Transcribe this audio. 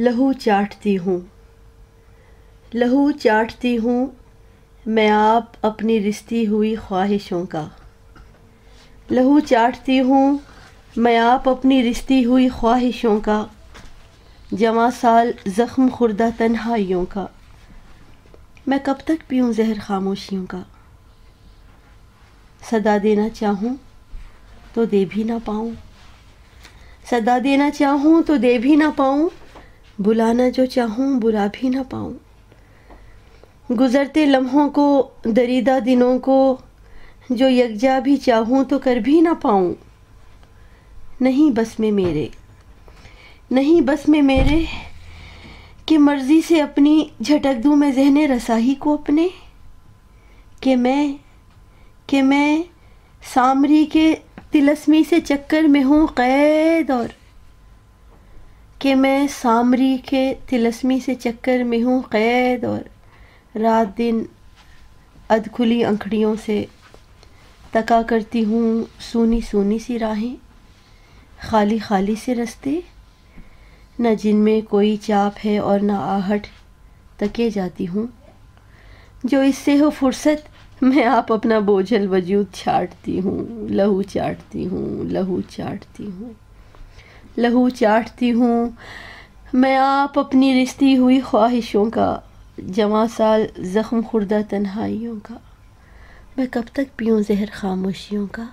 लहू चाटती हूँ। लहू चाटती हूँ, मैं आप अपनी रिश्ती हुई ख्वाहिशों का। लहू चाटती हूँ, मैं आप अपनी रिश्ती हुई ख्वाहिशों का। जमा साल ज़ख्म खुर्दा तन्हाइयों का। मैं कब तक पीऊँ जहर खामोशियों का? सदा देना चाहूँ तो दे भी ना पाऊँ। सदा देना चाहूँ तो दे भी ना पाऊँ बुलाना जो चाहूँ, बुला भी ना पाऊँ। गुज़रते लम्हों को, दरीदा दिनों को, जो यकजा भी चाहूँ तो कर भी ना पाऊँ। नहीं बस में मेरे, नहीं बस में मेरे, कि मर्ज़ी से अपनी झटक दूँ मैं जहन रसाही को अपने, कि मैं कि मैं सामरी के तिलस्मी से चक्कर में हूँ, कैद और कि मैं सामरी के तिलस्मी से चक्कर में हूँ, कैद और रात दिन अधखुली अंखड़ियों से तका करती हूँ सूनी सूनी सी राहें, खाली खाली से रस्ते। न जिनमें कोई चाप है और न आहट तके जाती हूँ। जो इससे हो फुर्सत, मैं आप अपना बोझल वजूद छाटती हूँ, लहू चाटती हूँ, लहू चाटती हूँ। लहू चाटती हूँ। मैं आप अपनी रिश्ती हुई ख्वाहिशों का जमा साल ज़ख्म खुर्दा तन्हाइयों का। मैं कब तक पीऊँ जहर खामोशियों का?